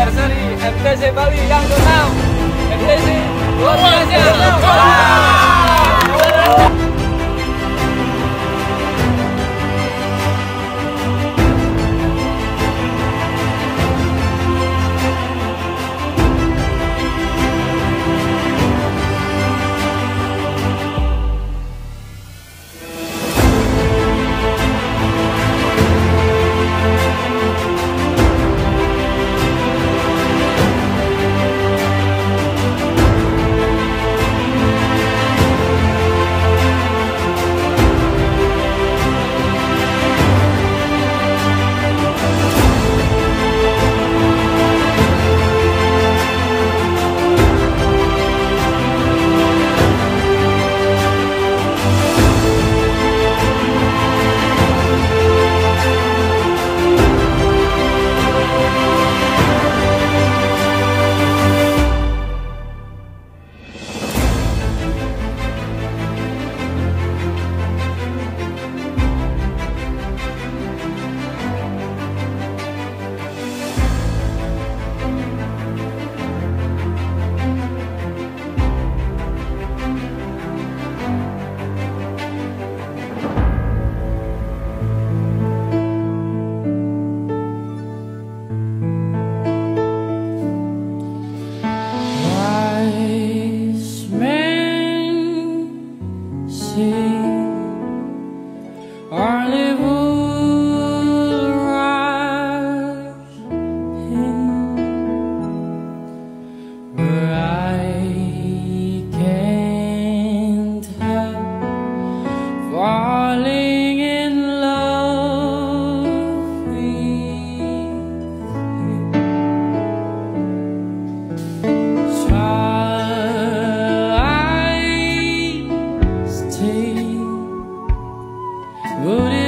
anniversary MTC Bali yang ke-6 MTC luar biasa Would